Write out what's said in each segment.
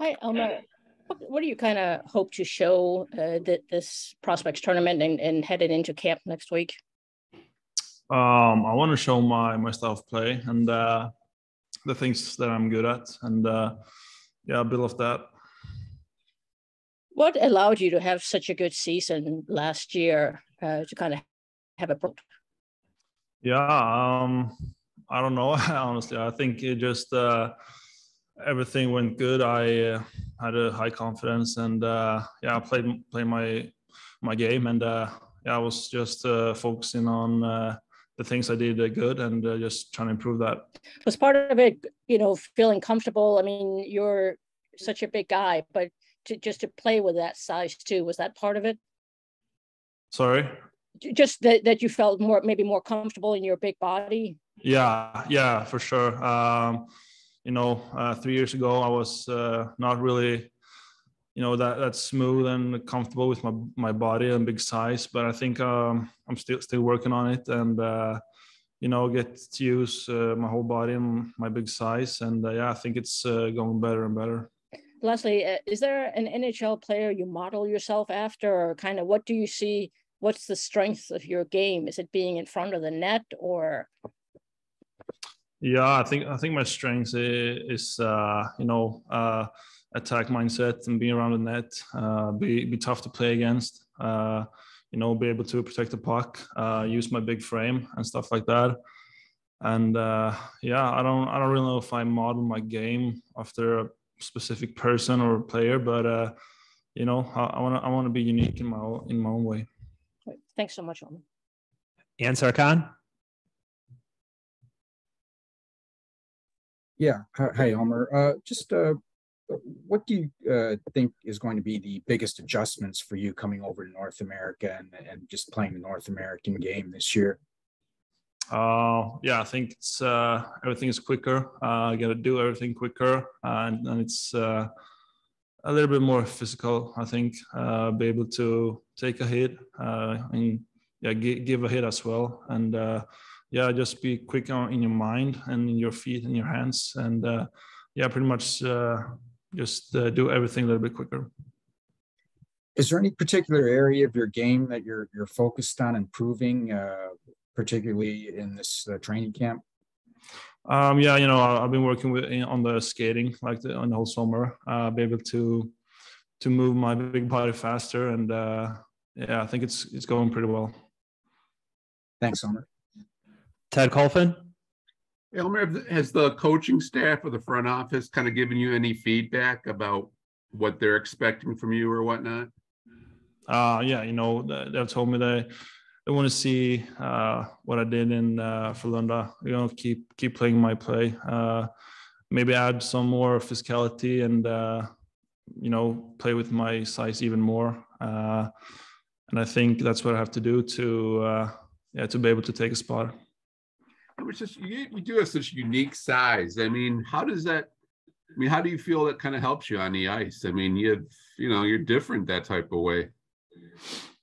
Hi, Elmer. What, what do you kind of hope to show uh, that this prospects tournament and, and headed into camp next week? Um, I want to show my my style of play and uh, the things that I'm good at, and uh, yeah, bit of that. What allowed you to have such a good season last year uh, to kind of have a? Book? Yeah, um, I don't know. Honestly, I think it just uh, everything went good. I uh, had a high confidence, and uh, yeah, I played played my my game, and uh, yeah, I was just uh, focusing on uh, the things I did uh, good, and uh, just trying to improve that. Was part of it, you know, feeling comfortable? I mean, you're such a big guy, but to just to play with that size too, was that part of it? Sorry. Just that that you felt more maybe more comfortable in your big body. Yeah, yeah, for sure. Um, you know, uh, three years ago, I was uh, not really, you know, that that smooth and comfortable with my my body and big size. But I think um, I'm still still working on it, and uh, you know, get to use uh, my whole body and my big size. And uh, yeah, I think it's uh, going better and better. Lastly, is there an NHL player you model yourself after, or kind of what do you see? What's the strength of your game? Is it being in front of the net, or yeah, I think I think my strength is, uh, you know uh, attack mindset and being around the net, uh, be be tough to play against. Uh, you know, be able to protect the puck, uh, use my big frame and stuff like that. And uh, yeah, I don't I don't really know if I model my game after a specific person or player, but you know, I want to I want to be unique in my in my own way. Thanks so much, Owen. Ansar Khan. Yeah. Hi, Elmer. Uh, just uh, what do you uh, think is going to be the biggest adjustments for you coming over to North America and, and just playing the North American game this year? Uh, yeah, I think it's uh, everything is quicker. Uh, got to do everything quicker, and, and it's uh, a little bit more physical. I think uh, be able to take a hit uh, and yeah, g- give a hit as well, and uh, yeah, just be quick on, in your mind and in your feet and your hands, and uh, yeah, pretty much uh, just uh, do everything a little bit quicker. Is there any particular area of your game that you're you're focused on improving, uh, particularly in this uh, training camp? Um, yeah, you know, I've been working with on the skating like the, on the whole summer. Uh, be able to to move my big body faster, and yeah, I think it's it's going pretty well. Thanks, Elmer. Ted Kulfan. Elmer, has the coaching staff or the front office kind of given you any feedback about what they're expecting from you or whatnot? Uh, yeah, you know, they've told me they they want to see uh, what I did in uh, Frölunda. You know, keep keep playing my play. Uh, maybe add some more physicality and uh, you know play with my size even more. Uh, and I think that's what I have to do to uh, yeah to be able to take a spot it was just you, you do have such unique size. I mean, how does that? I mean, how do you feel that kind of helps you on the ice? I mean, you you know you're different that type of way.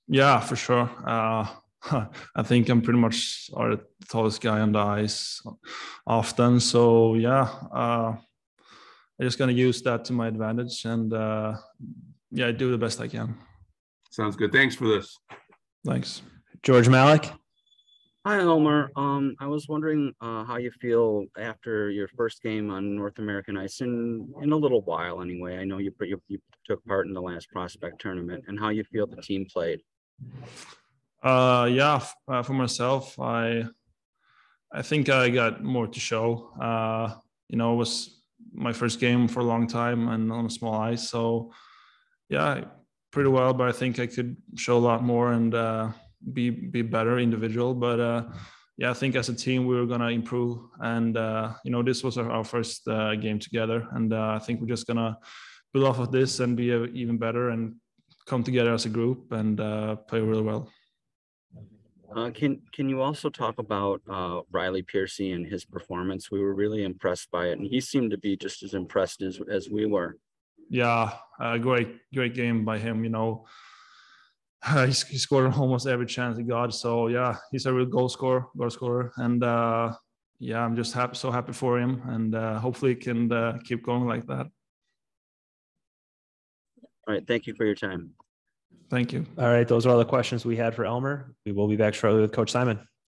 Yeah, for sure. Uh, I think I'm pretty much the tallest guy on the ice often. So yeah, uh, I'm just gonna use that to my advantage and uh, yeah, I do the best I can. Sounds good. Thanks for this. Thanks, George Malik. Hi, Elmer. Um, I was wondering uh, how you feel after your first game on North American ice in in a little while, anyway. I know you you, you took part in the last prospect tournament, and how you feel the team played. Uh, yeah, uh, for myself, I I think I got more to show. Uh, you know, it was my first game for a long time and on a small ice, so yeah, pretty well. But I think I could show a lot more and. Uh, be be better individual. But uh, yeah, I think as a team we were gonna improve, and uh, you know this was our, our first uh, game together, and uh, I think we're just gonna build off of this and be even better and come together as a group and uh, play really well. Uh, can can you also talk about uh, Riley Piercy and his performance? We were really impressed by it, and he seemed to be just as impressed as as we were. Yeah, a great great game by him. You know, uh, he scored almost every chance he got. So yeah, he's a real goal scorer, goal scorer, and uh, yeah, I'm just happy, so happy for him, and uh, hopefully he can uh, keep going like that. All right, thank you for your time. Thank you. All right, those are all the questions we had for Elmer. We will be back shortly with Coach Simon.